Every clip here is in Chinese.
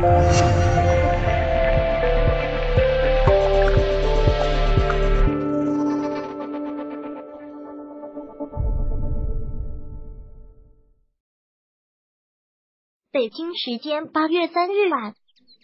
北京时间八月三日晚，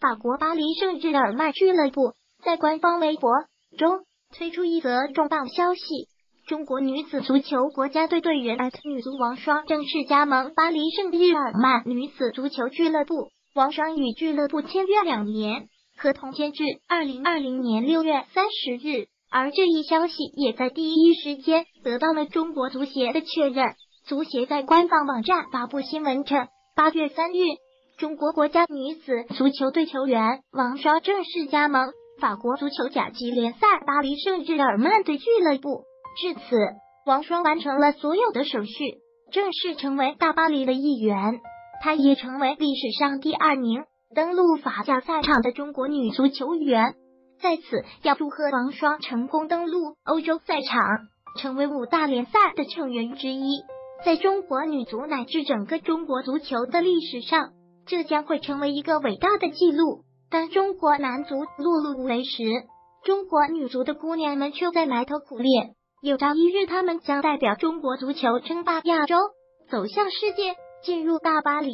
法国巴黎圣日耳曼俱乐部在官方微博中推出一则重磅消息：中国女子足球国家队队员艾特女足王霜正式加盟巴黎圣日耳曼女子足球俱乐部。王霜与俱乐部签约两年，合同签至二零二零年六月三十日。而这一消息也在第一时间得到了中国足协的确认。足协在官方网站发布新闻称。八月三日，中国国家女子足球队球员王霜正式加盟法国足球甲级联赛巴黎圣日耳曼队俱乐部。至此，王霜完成了所有的手续，正式成为大巴黎的一员。她也成为历史上第二名登陆法甲赛场的中国女足球员。在此，要祝贺王霜成功登陆欧洲赛场，成为五大联赛的成员之一。在中国女足乃至整个中国足球的历史上，这将会成为一个伟大的记录。当中国男足碌碌无为时，中国女足的姑娘们却在埋头苦练。有朝一日，她们将代表中国足球称霸亚洲，走向世界，进入大巴黎。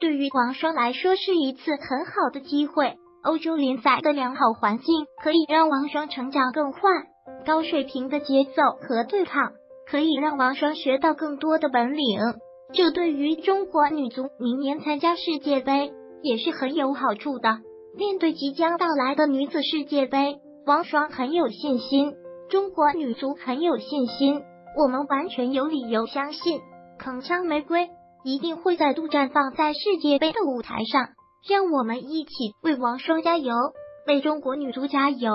对于王霜来说，是一次很好的机会。欧洲联赛的良好环境可以让王霜成长更快，高水平的节奏和对抗。可以让王霜学到更多的本领，这对于中国女足明年参加世界杯也是很有好处的。面对即将到来的女子世界杯，王霜很有信心，中国女足很有信心，我们完全有理由相信，铿锵玫瑰一定会再度绽放在世界杯的舞台上。让我们一起为王霜加油，为中国女足加油！